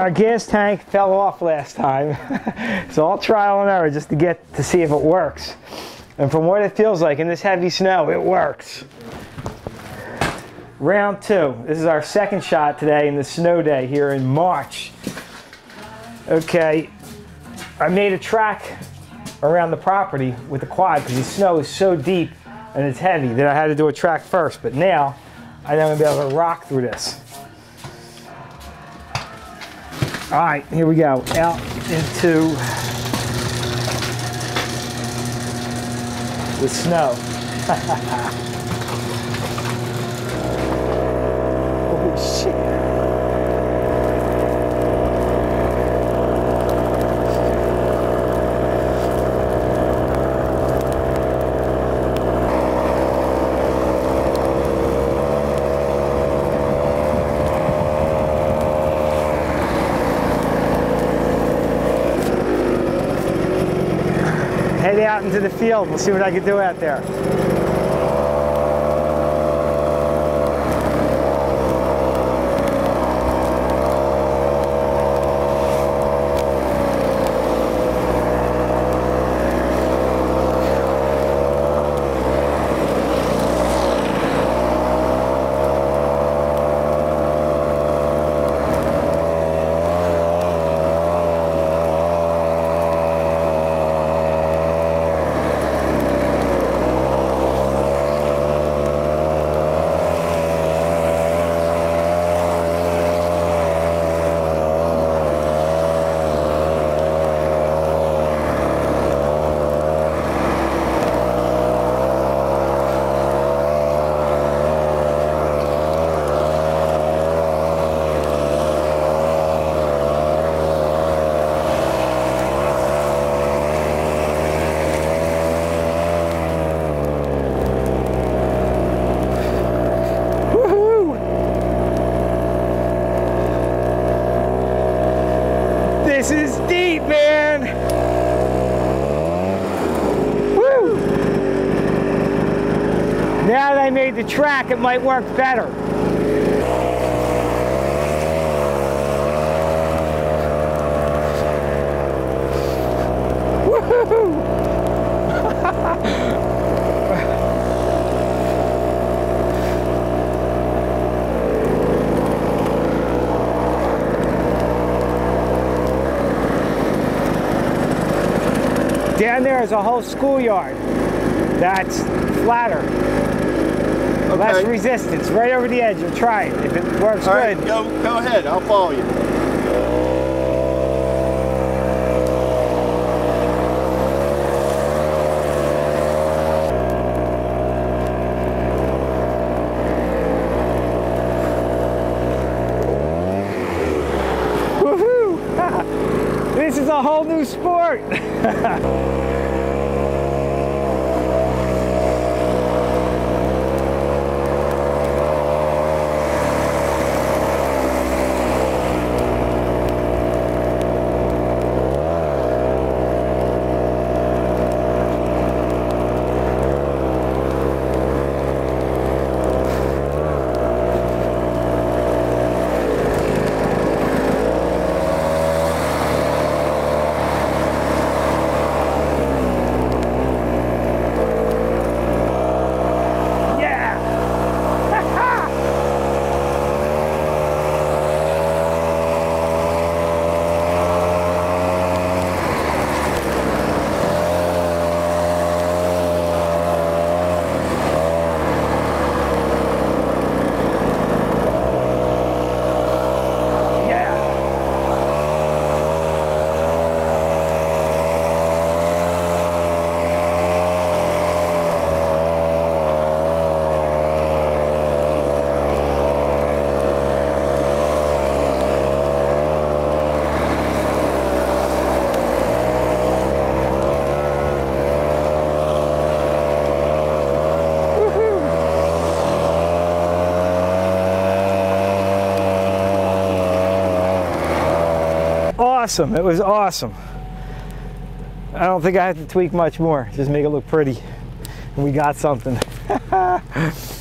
our gas tank fell off last time. it's all trial and error just to get to see if it works. And from what it feels like in this heavy snow, it works. Round two. This is our second shot today in the snow day here in March. Okay, I made a track around the property with the quad because the snow is so deep and it's heavy that I had to do a track first. But now I'm going to be able to rock through this. All right, here we go. Out into the snow. Holy shit. Out into the field. We'll see what I can do out there. Woohoo! This is deep, man! Woo! Now that I made the track, it might work better. Down there is a whole schoolyard that's flatter. Less resistance, right over the edge. You'll try it. If it works All right, good, go, go ahead. I'll follow you. woohoo! this is a whole new sport. awesome. It was awesome. I don't think I have to tweak much more. Just make it look pretty. And we got something.